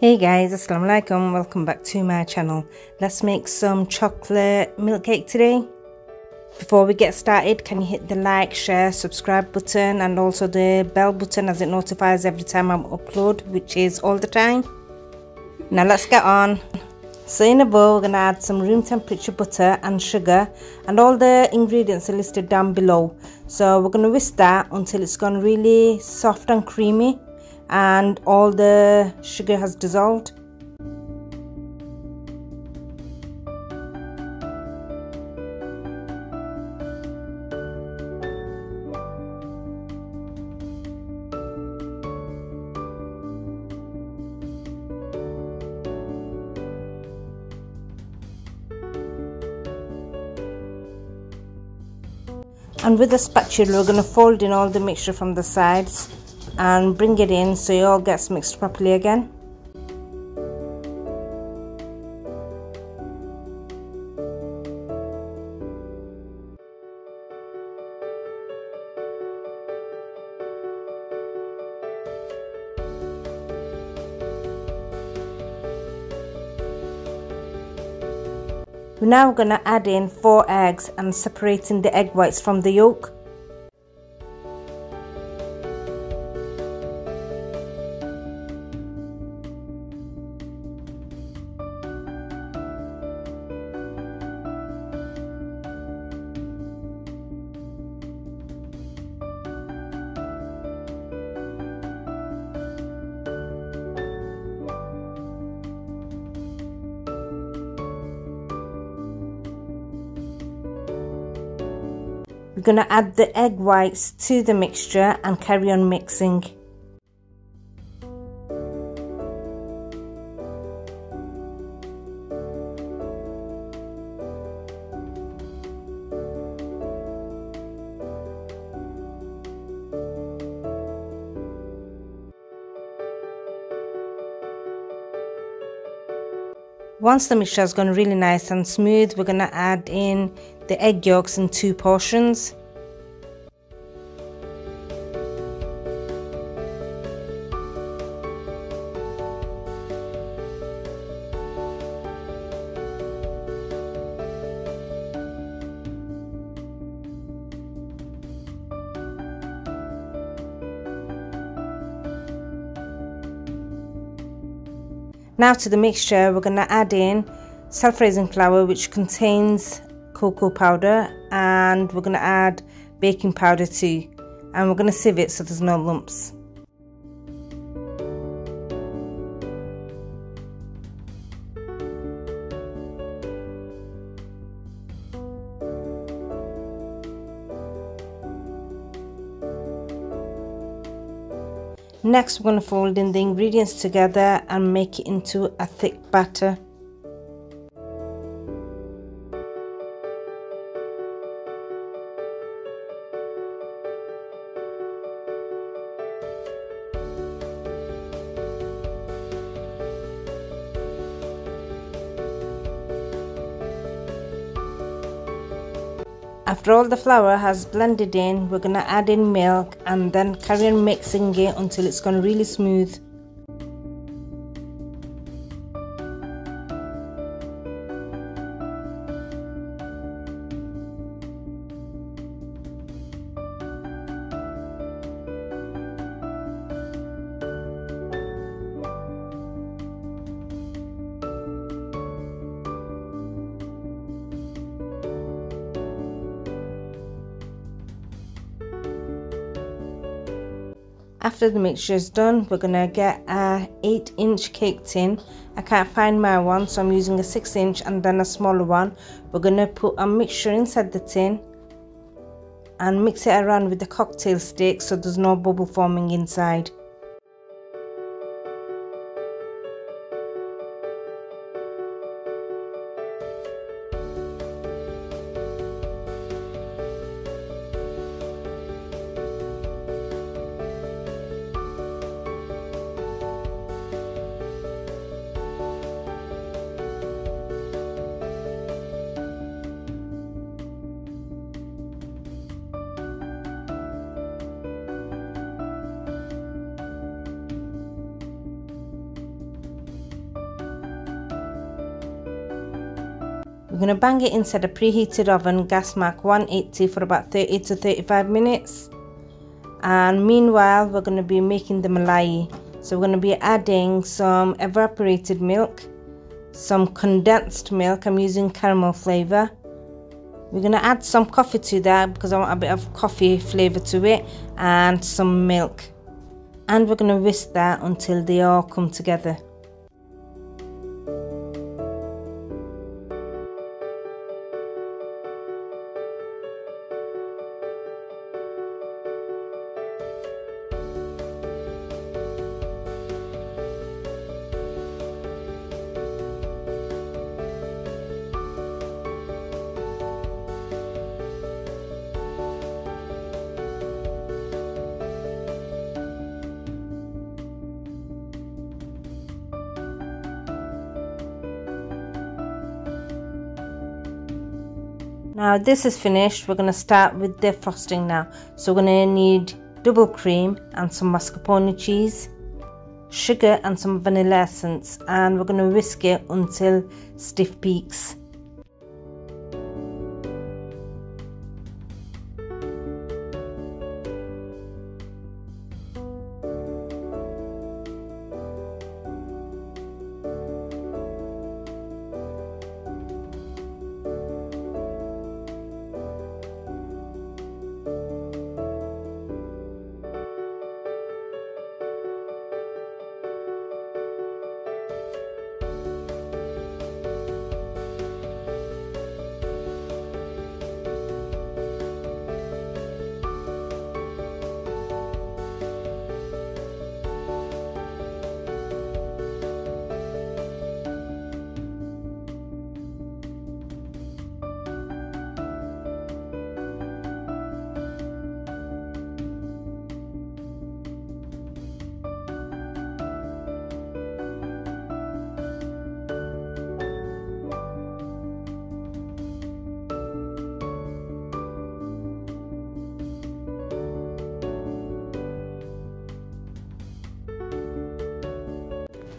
Hey guys, assalamu alaikum, welcome back to my channel. Let's make some chocolate milk cake today. Before we get started, can you hit the like, share, subscribe button and also the bell button as it notifies every time I upload, which is all the time. Now let's get on. So in a bowl, we're gonna add some room temperature butter and sugar and all the ingredients are listed down below. So we're gonna whisk that until it's gone really soft and creamy and all the sugar has dissolved. And with the spatula we're going to fold in all the mixture from the sides and bring it in so it all gets mixed properly again We're now going to add in 4 eggs and separating the egg whites from the yolk. We're going to add the egg whites to the mixture and carry on mixing. Once the mixture has gone really nice and smooth, we're going to add in the egg yolks in two portions. Now to the mixture, we're going to add in self-raising flour which contains cocoa powder and we're going to add baking powder too and we're going to sieve it so there's no lumps. Next we're going to fold in the ingredients together and make it into a thick batter. After all the flour has blended in, we're to add in milk and then carry on mixing it until it's gone really smooth. After the mixture is done we're gonna get a 8 inch cake tin I can't find my one so I'm using a 6 inch and then a smaller one. We're gonna put a mixture inside the tin and mix it around with the cocktail stick so there's no bubble forming inside We're going to bang it inside a preheated oven, gas mark 180 for about 30 to 35 minutes. And meanwhile, we're going to be making the malai. So we're going to be adding some evaporated milk, some condensed milk. I'm using caramel flavor. We're going to add some coffee to that because I want a bit of coffee flavor to it and some milk. And we're going to whisk that until they all come together. Now this is finished, we're going to start with the frosting now. So we're going to need double cream and some mascarpone cheese, sugar and some vanilla essence and we're going to whisk it until stiff peaks.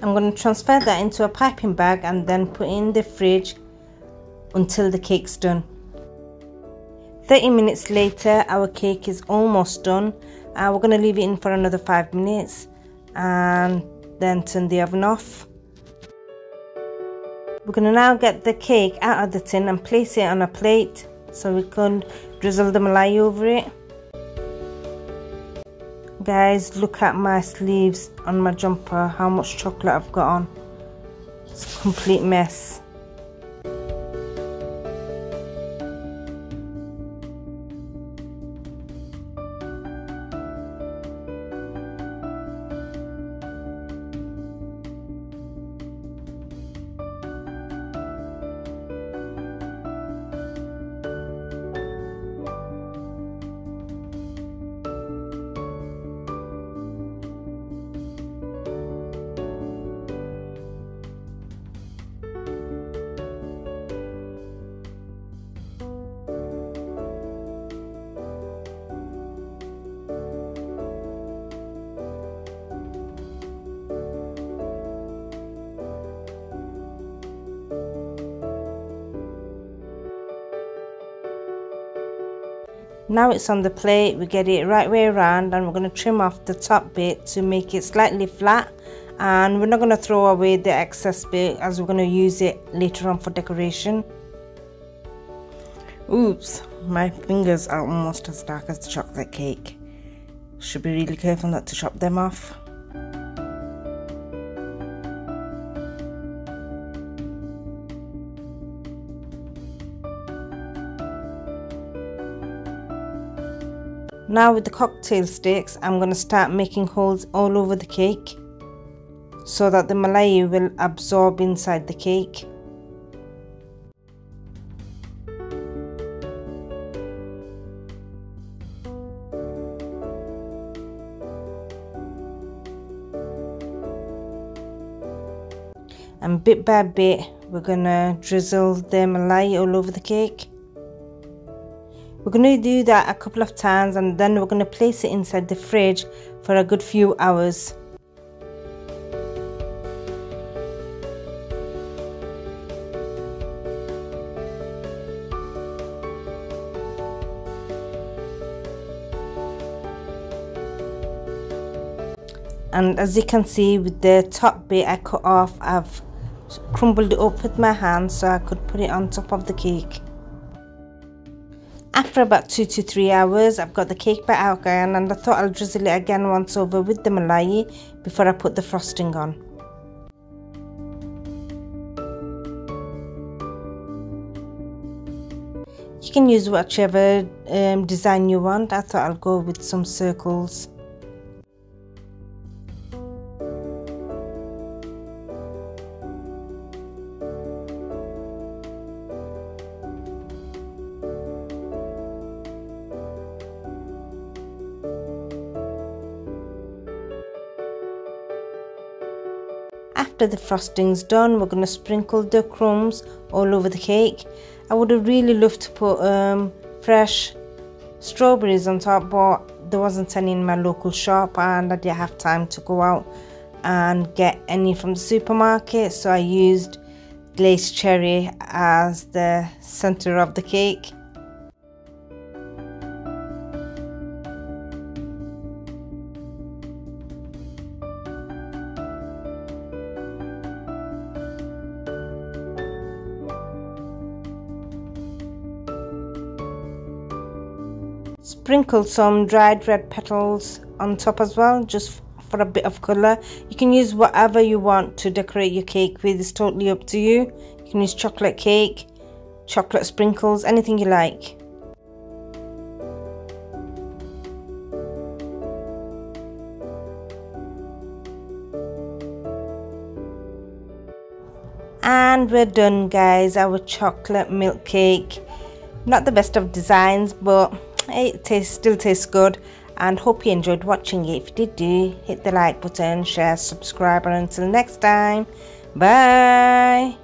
I'm going to transfer that into a piping bag and then put in the fridge until the cake's done. 30 minutes later our cake is almost done and we're going to leave it in for another 5 minutes and then turn the oven off. We're going to now get the cake out of the tin and place it on a plate so we can drizzle the malai over it guys look at my sleeves on my jumper how much chocolate I've got on. It's a complete mess Now it's on the plate, we get it right way around and we're going to trim off the top bit to make it slightly flat and we're not going to throw away the excess bit as we're going to use it later on for decoration. Oops, my fingers are almost as dark as the chocolate cake. Should be really careful not to chop them off. Now with the cocktail sticks, I'm going to start making holes all over the cake so that the malai will absorb inside the cake. And bit by bit, we're going to drizzle the malai all over the cake. We're going to do that a couple of times and then we're going to place it inside the fridge for a good few hours. and as you can see with the top bit I cut off I've crumbled it up with my hand so I could put it on top of the cake about two to three hours. I've got the cake back out again and I thought I'll drizzle it again once over with the malai before I put the frosting on. You can use whichever um, design you want. I thought I'll go with some circles after the frosting's done we're going to sprinkle the crumbs all over the cake. I would have really loved to put um, fresh strawberries on top but there wasn't any in my local shop and I didn't have time to go out and get any from the supermarket so I used glazed cherry as the center of the cake sprinkle some dried red petals on top as well just for a bit of color. You can use whatever you want to decorate your cake with. It's totally up to you. You can use chocolate cake chocolate sprinkles anything you like. And we're done guys. Our chocolate milk cake. Not the best of designs but it tastes, still tastes good and hope you enjoyed watching it. If you did do, hit the like button, share, subscribe and until next time, bye!